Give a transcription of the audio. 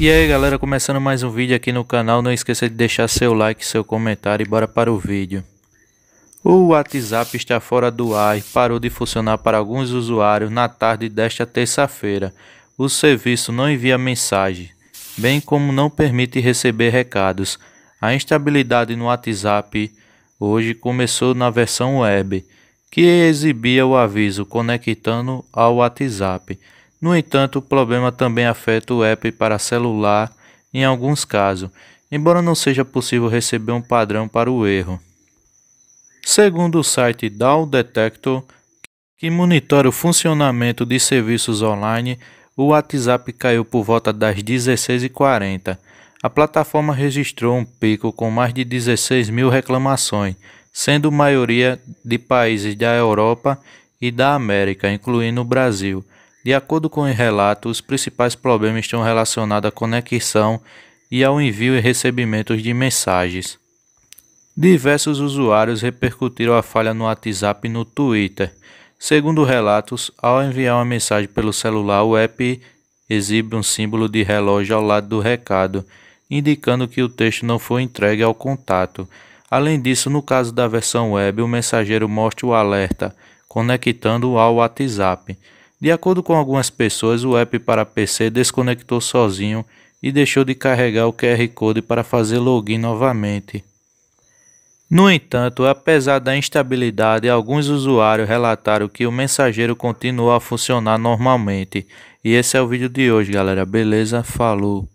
E aí galera, começando mais um vídeo aqui no canal, não esqueça de deixar seu like, seu comentário e bora para o vídeo. O WhatsApp está fora do ar e parou de funcionar para alguns usuários na tarde desta terça-feira. O serviço não envia mensagem, bem como não permite receber recados. A instabilidade no WhatsApp hoje começou na versão web, que exibia o aviso conectando ao WhatsApp. No entanto, o problema também afeta o app para celular em alguns casos, embora não seja possível receber um padrão para o erro. Segundo o site Down Detector, que monitora o funcionamento de serviços online, o WhatsApp caiu por volta das 16h40. A plataforma registrou um pico com mais de 16 mil reclamações, sendo maioria de países da Europa e da América, incluindo o Brasil. De acordo com o relato, os principais problemas estão relacionados à conexão e ao envio e recebimento de mensagens. Diversos usuários repercutiram a falha no WhatsApp e no Twitter. Segundo relatos, ao enviar uma mensagem pelo celular, o app exibe um símbolo de relógio ao lado do recado, indicando que o texto não foi entregue ao contato. Além disso, no caso da versão web, o mensageiro mostra o alerta, conectando ao WhatsApp. De acordo com algumas pessoas, o app para PC desconectou sozinho e deixou de carregar o QR Code para fazer login novamente. No entanto, apesar da instabilidade, alguns usuários relataram que o mensageiro continuou a funcionar normalmente. E esse é o vídeo de hoje, galera. Beleza? Falou!